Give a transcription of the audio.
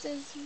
再见